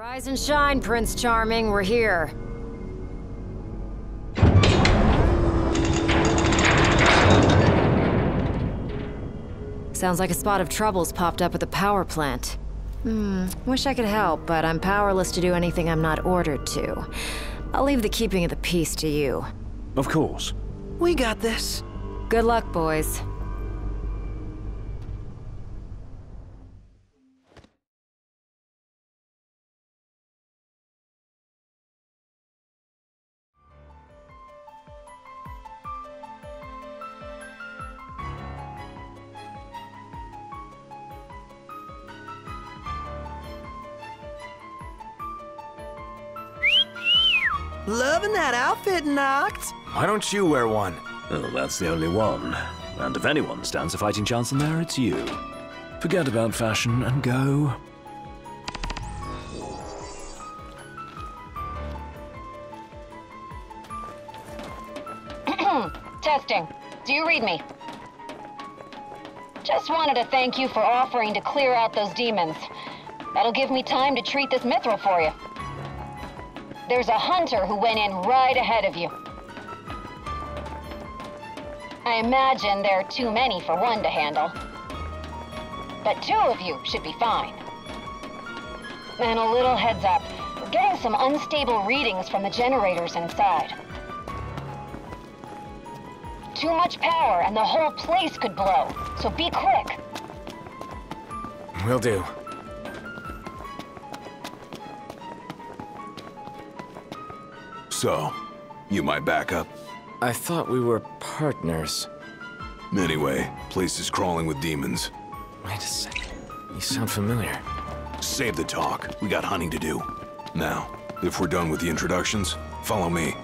Rise and shine, Prince Charming. We're here. Sounds like a spot of trouble's popped up at the power plant. Hmm, wish I could help, but I'm powerless to do anything I'm not ordered to. I'll leave the keeping of the peace to you. Of course. We got this. Good luck, boys. That outfit, Noct. Why don't you wear one? Well, that's the only one. And if anyone stands a fighting chance in there, it's you. Forget about fashion and go. Testing. Do you read me? Just wanted to thank you for offering to clear out those demons. That'll give me time to treat this mithril for you. There's a hunter who went in right ahead of you. I imagine there are too many for one to handle. But two of you should be fine. And a little heads up, we're getting some unstable readings from the generators inside. Too much power and the whole place could blow, so be quick. Will do. So, you my backup? I thought we were partners. Anyway, place is crawling with demons. Wait a second. You sound familiar. Save the talk. We got hunting to do. Now, if we're done with the introductions, follow me.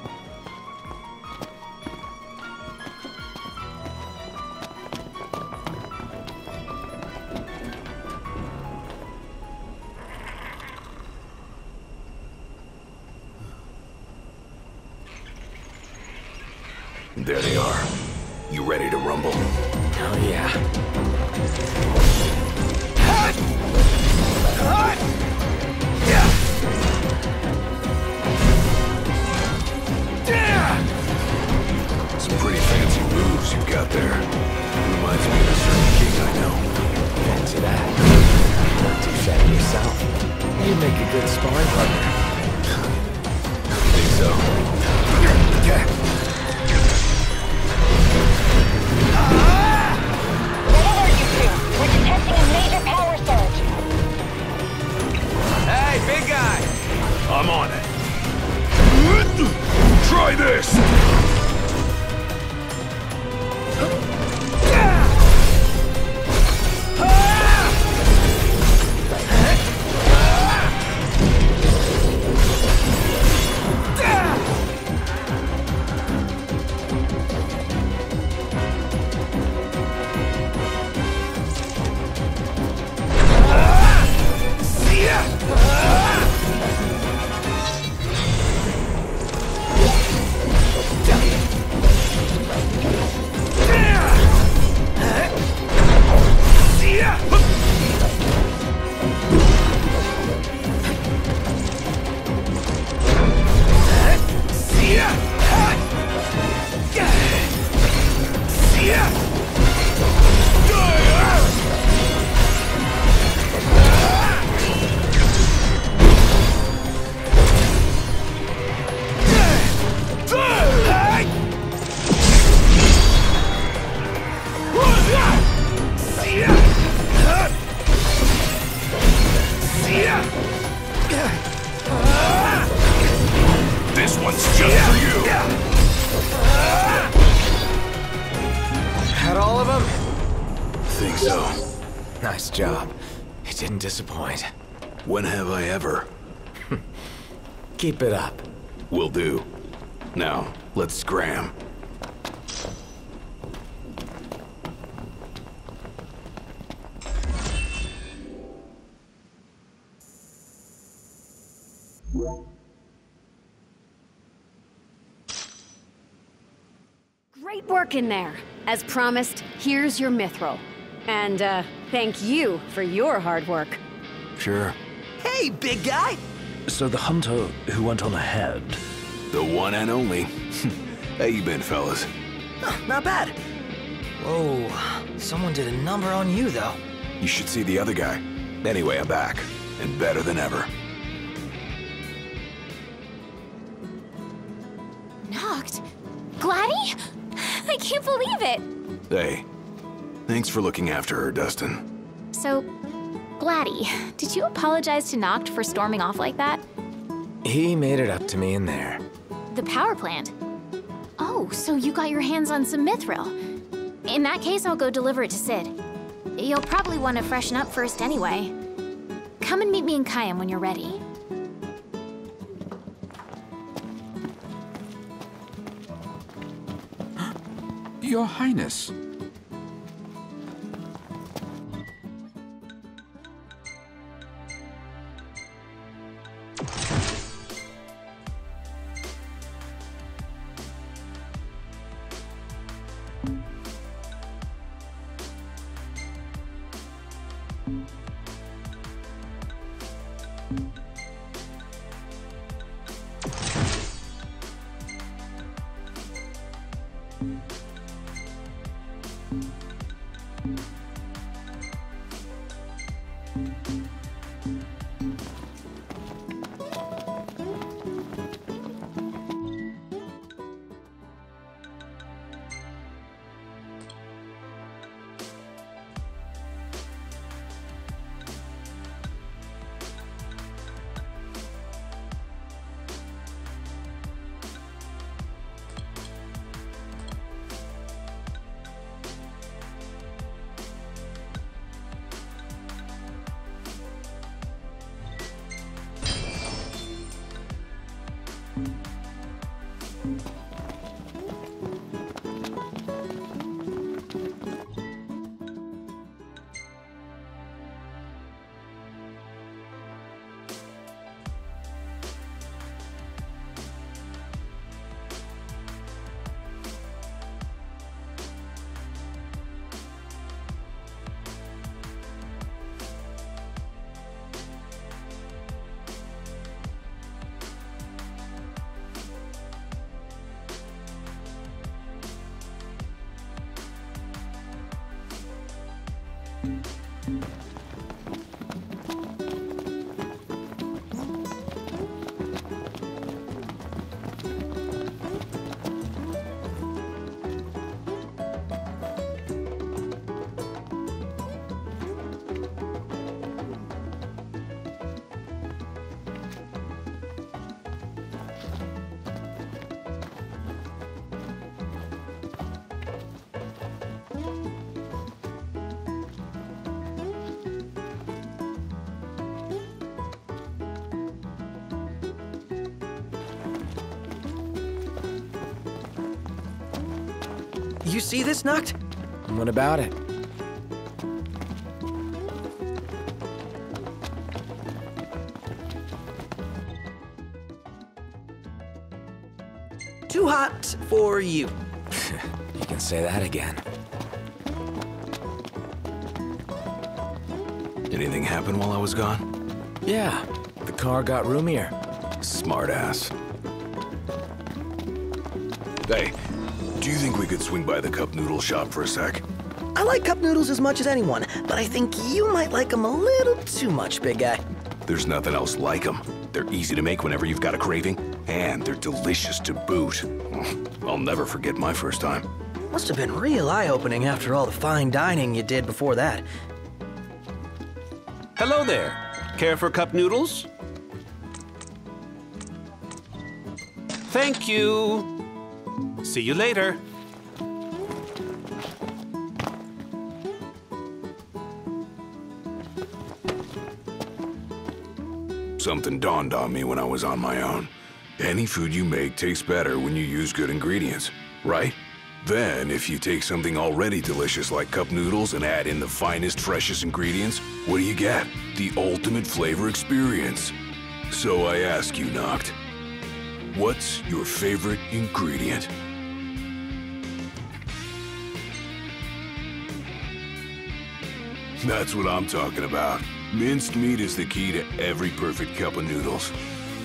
You'd make a good sparring partner. Think so? Didn't disappoint. When have I ever? Keep it up. Will do. Now, let's scram. Great work in there. As promised, here's your mithril. And, uh, thank you for your hard work. Sure. Hey, big guy. So the hunter who went on ahead. The one and only. How you been, fellas? Not bad. Whoa, someone did a number on you, though. You should see the other guy. Anyway, I'm back. And better than ever. Noct? Gladdy? I can't believe it! Hey, thanks for looking after her, Dustin. So, Gladdy, did you apologize to Noct for storming off like that? He made it up to me in there. The power plant? Oh, so you got your hands on some mithril. In that case, I'll go deliver it to Cid. You'll probably want to freshen up first anyway. Come and meet me in Caem when you're ready. Your Highness. You see this, Noct? What about it? Too hot for you. You can say that again. Anything happen while I was gone? Yeah, the car got roomier. Smartass. Hey, do you think we could swing by the cup noodle shop for a sec? I like cup noodles as much as anyone, but I think you might like them a little too much, big guy. There's nothing else like them. They're easy to make whenever you've got a craving, and they're delicious to boot. I'll never forget my first time. Must have been real eye-opening after all the fine dining you did before that. Hello there. Care for cup noodles? Thank you. See you later. Something dawned on me when I was on my own. Any food you make tastes better when you use good ingredients, right? Then, if you take something already delicious like cup noodles and add in the finest, freshest ingredients, what do you get? The ultimate flavor experience. So I ask you, Noct, what's your favorite ingredient? That's what I'm talking about. Minced meat is the key to every perfect cup of noodles.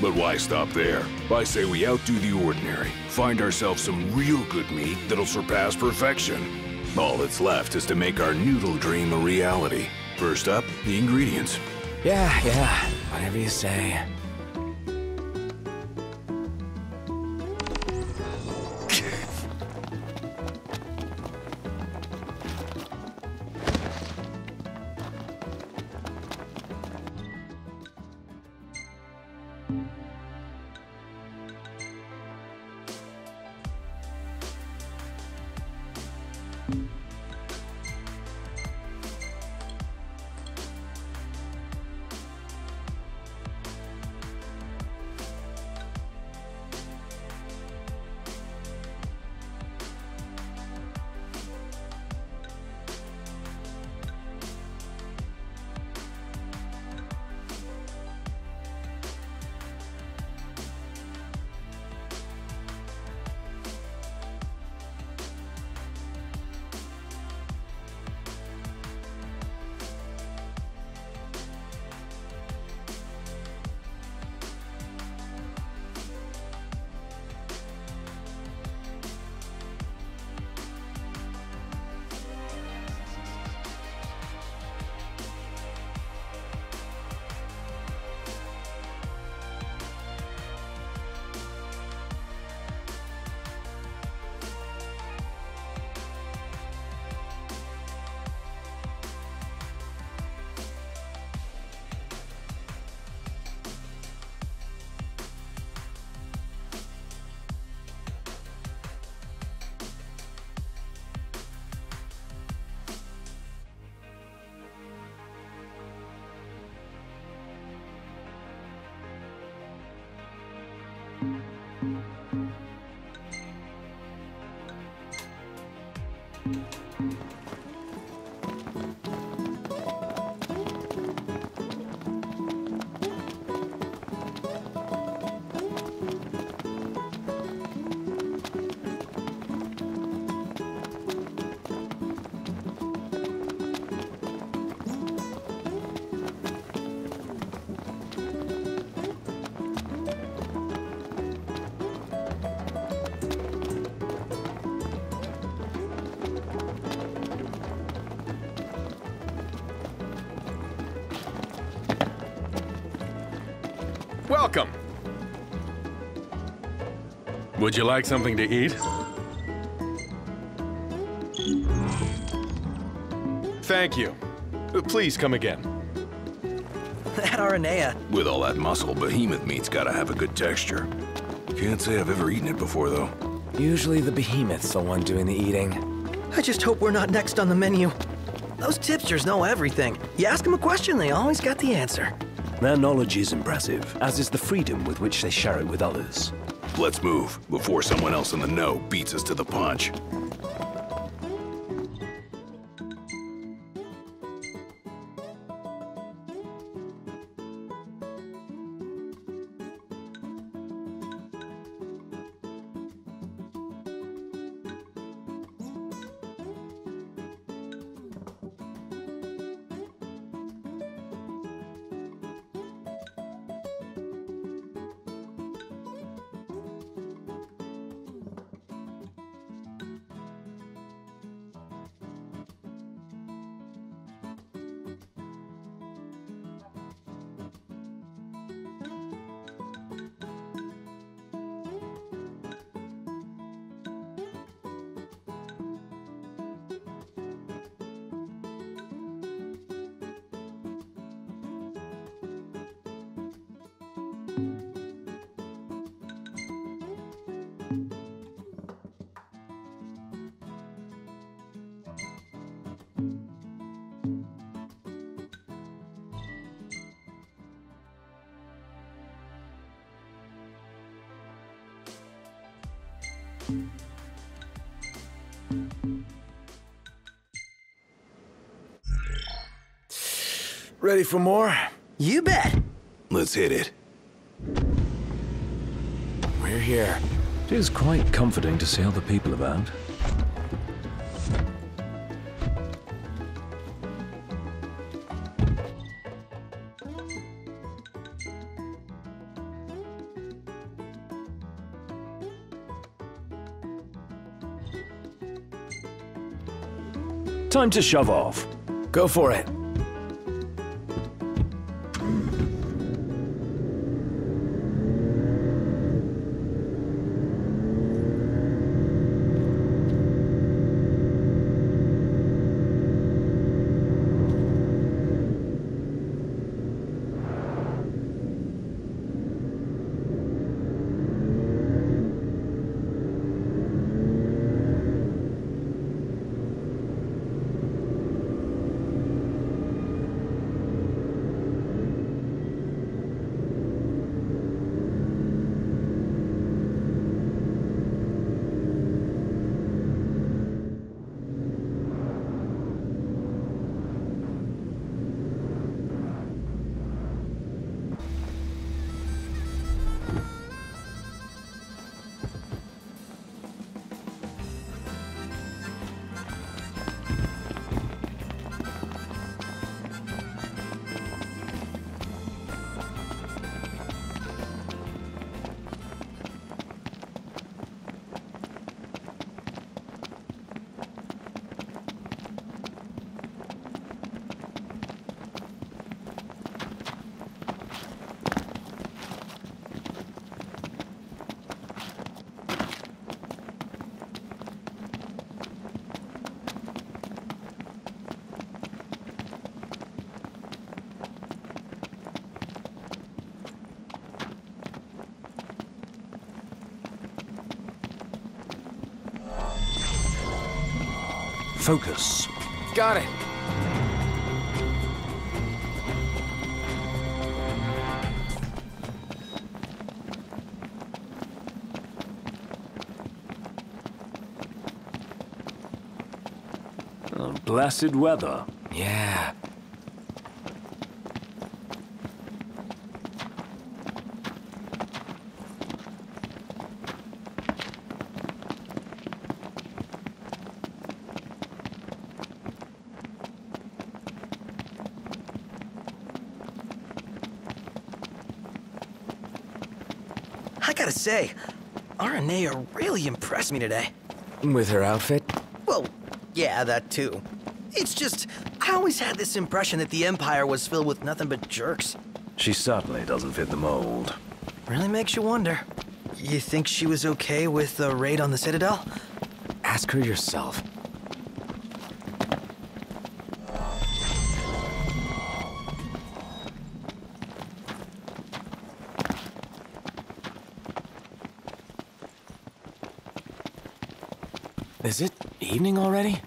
But why stop there? I say we outdo the ordinary. Find ourselves some real good meat that'll surpass perfection. All that's left is to make our noodle dream a reality. First up, the ingredients. Yeah, yeah, whatever you say. Thank you. Would you like something to eat? Thank you. Please come again. That Aranea. With all that muscle, behemoth meat's gotta have a good texture. Can't say I've ever eaten it before, though. Usually the behemoth's the one doing the eating. I just hope we're not next on the menu. Those tipsters know everything. You ask them a question, they always got the answer. Their knowledge is impressive, as is the freedom with which they share it with others. Let's move, before someone else in the know beats us to the punch. Ready for more? You bet. Let's hit it. We're here. It is quite comforting to see other people about. Time to shove off. Go for it. Focus. Got it. Oh, blessed weather. Yeah. I gotta say, Aranea really impressed me today. With her outfit? Well, yeah, that too. It's just, I always had this impression that the Empire was filled with nothing but jerks. She certainly doesn't fit the mold. Really makes you wonder. You think she was okay with the raid on the Citadel? Ask her yourself. Is it evening already?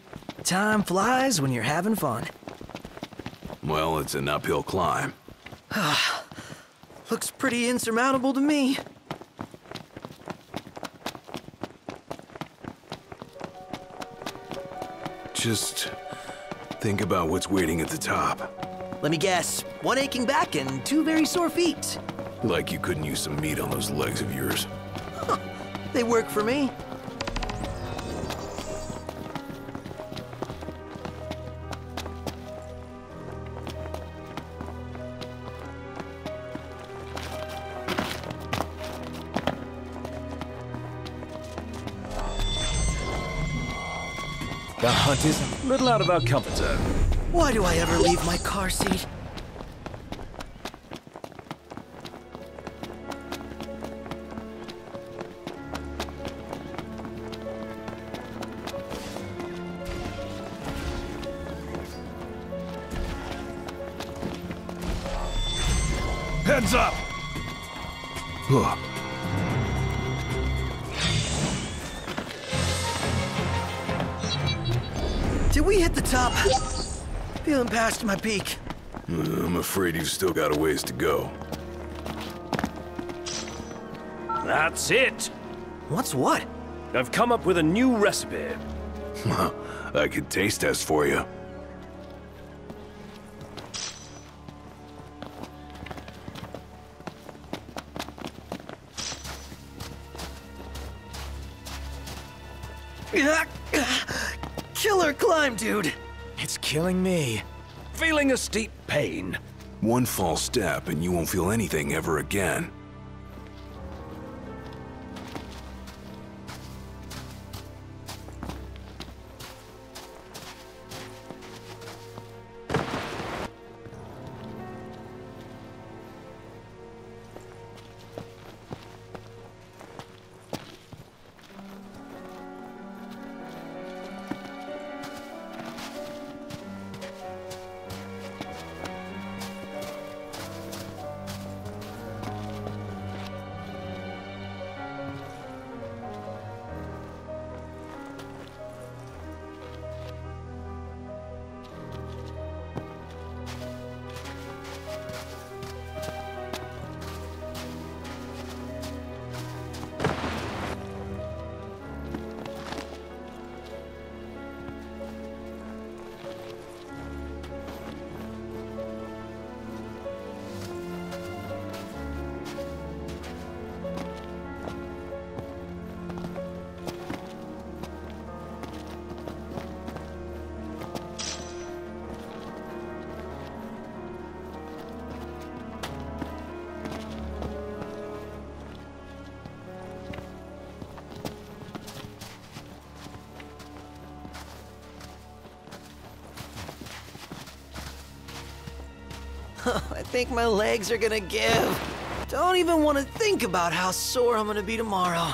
Time flies when you're having fun. Well, it's an uphill climb. Looks pretty insurmountable to me. Just think about what's waiting at the top. Let me guess, one aching back and two very sore feet. Like you couldn't use some meat on those legs of yours. They work for me. Is A little out of our comfort zone. Why do I ever leave my car seat? Feeling past my peak. Uh, I'm afraid you've still got a ways to go. That's it! What's what? I've come up with a new recipe. I could taste test for you. Killer climb, dude. Killing me. Feeling a steep pain. One false step and you won't feel anything ever again. I think my legs are gonna give. Don't even want to think about how sore I'm gonna be tomorrow.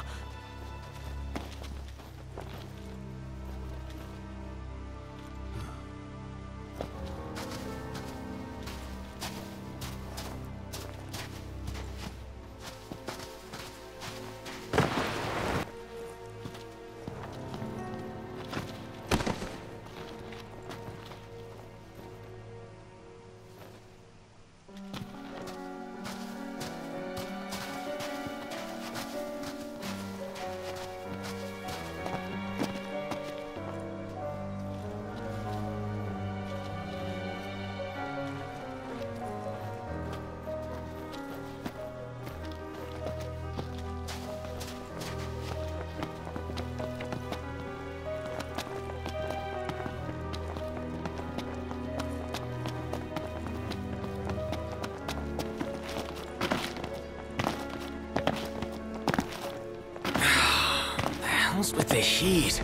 How's with the heat?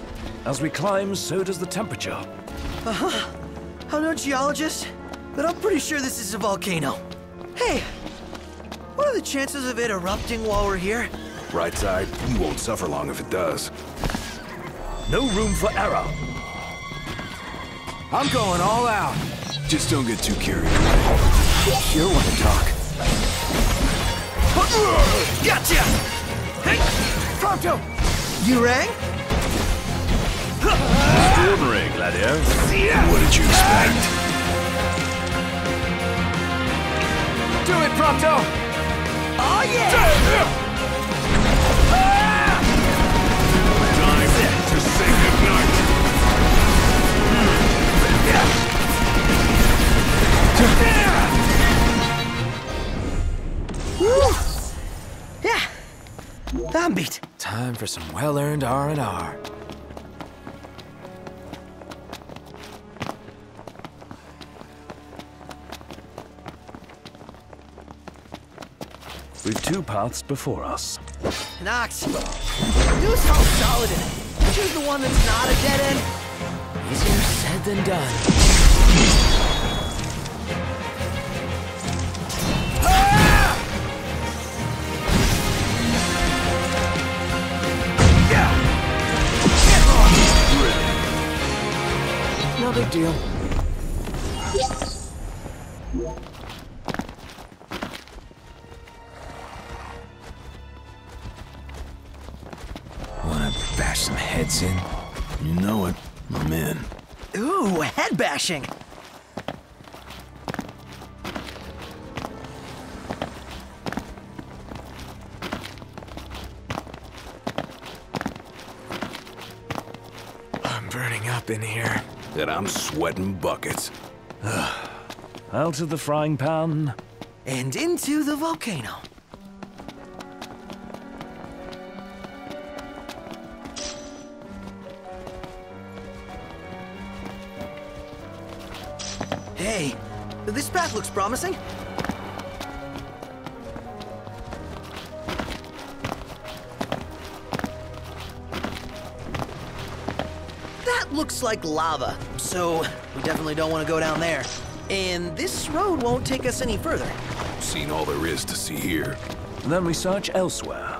As we climb, so does the temperature. Uh-huh. I'm no geologist, but I'm pretty sure this is a volcano. Hey, what are the chances of it erupting while we're here? Right side, you won't suffer long if it does. No room for error. I'm going all out. Just don't get too carried away. Sure want to talk. Gotcha! Hey! Prompto! You rang? Extraordinary, Gladio. What did you expect? Do it, Prompto! Oh yeah! Time to say goodnight. Woo! Time for some well-earned R&R. We've two paths before us. Noct, do something solid choose the one that's not a dead end. Easier said than done. No big deal. Wanna bash some heads in? You know it. I'm in. Ooh, head bashing. I'm burning up in here. That I'm sweating buckets. Out of the frying pan. And into the volcano. Hey, this path looks promising. Looks like lava, so we definitely don't want to go down there. And this road won't take us any further. Seen all there is to see here. Then we search elsewhere.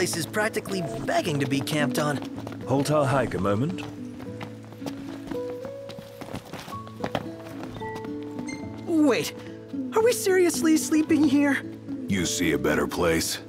Place is practically begging to be camped on. Halt our hike a moment. Wait, are we seriously sleeping here? You see a better place?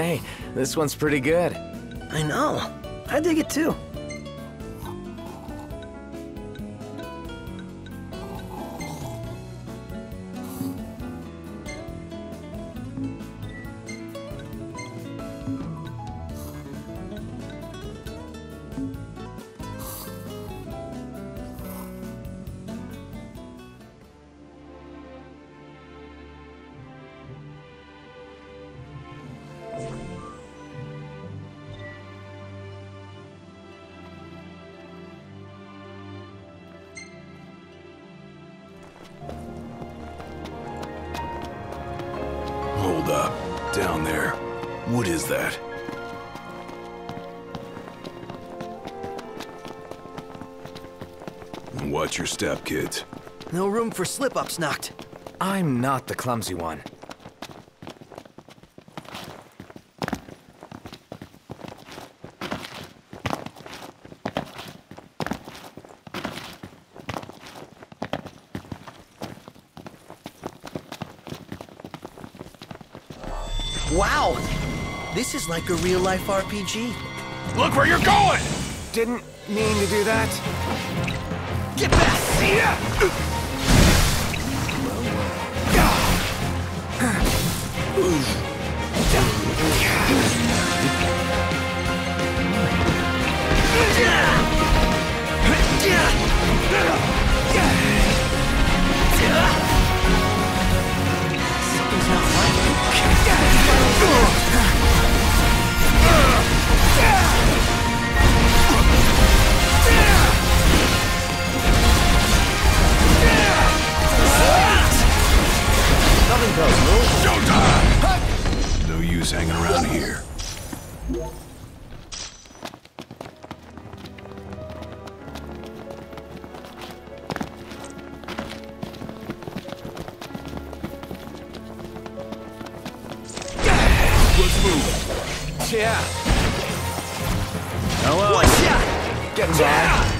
Hey, this one's pretty good. I know. I dig it too. Watch your step, kids. No room for slip-ups, Noct. I'm not the clumsy one. Wow! This is like a real-life RPG. Look where you're going! Didn't mean to do that. Get back! Showtime! No use hanging around here. Let's move. Yeah. Hello. Getting by.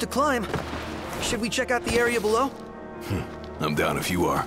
To climb. Should we check out the area below? Hmm, I'm down if you are.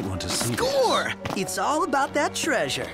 Might want to see. Score! It's all about that treasure.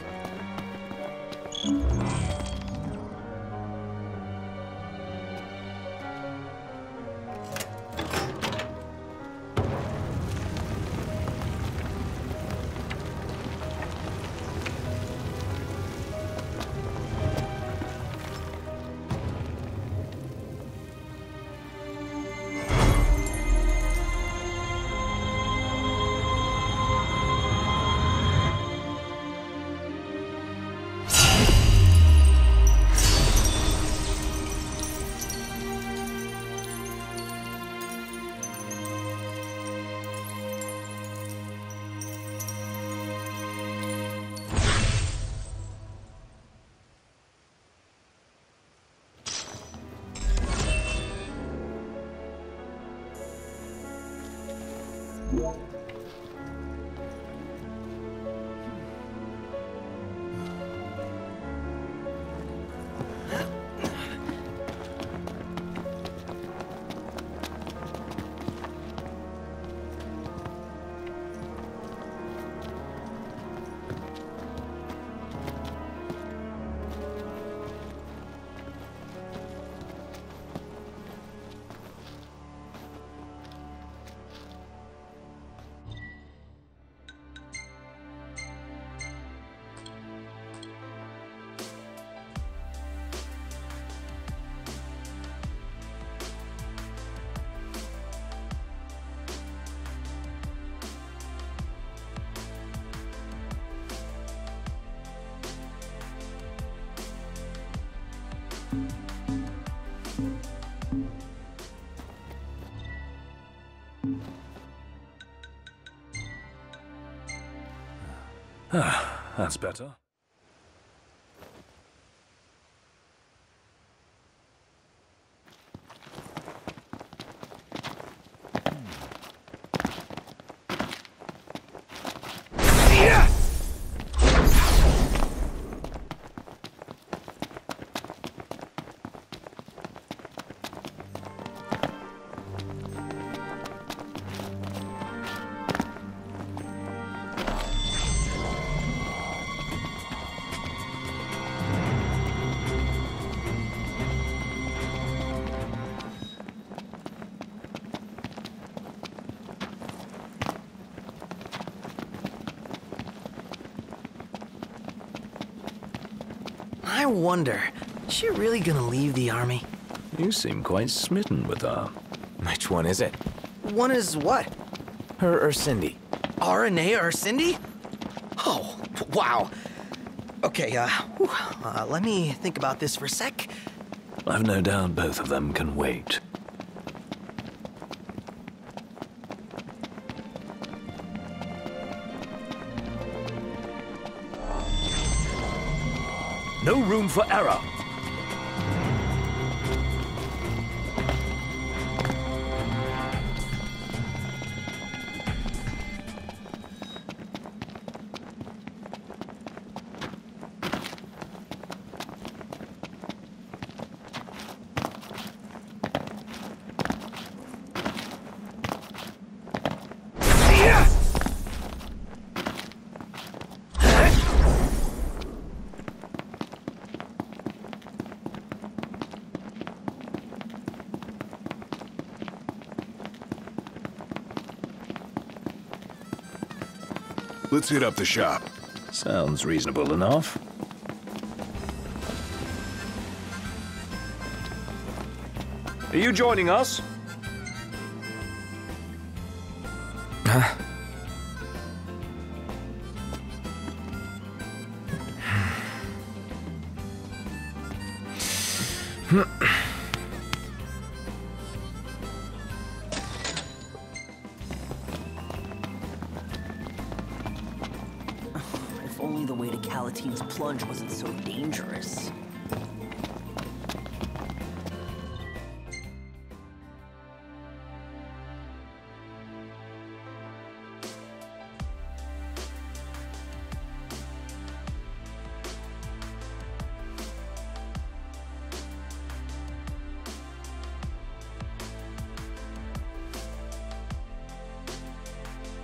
Ah, that's better. I wonder, is she really gonna leave the army? You seem quite smitten with her. Which one is it? One is what? Her or Cindy? Aranea or Cindy? Oh, wow. Okay, uh, whew, uh, let me think about this for a sec. I've no doubt both of them can wait. For error. Let's hit up the shop. Sounds reasonable enough. Are you joining us?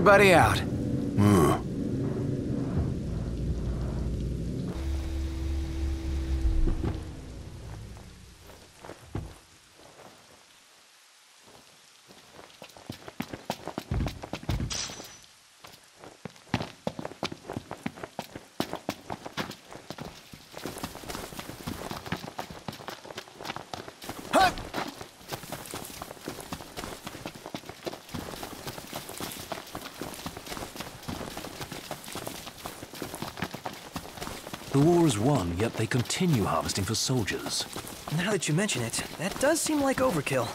Everybody out. The war is won, yet they continue harvesting for soldiers. Now that you mention it, that does seem like overkill.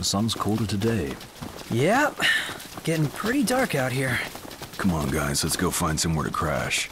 The sun's colder today. Yep. Getting pretty dark out here. Come on, guys, let's go find somewhere to crash.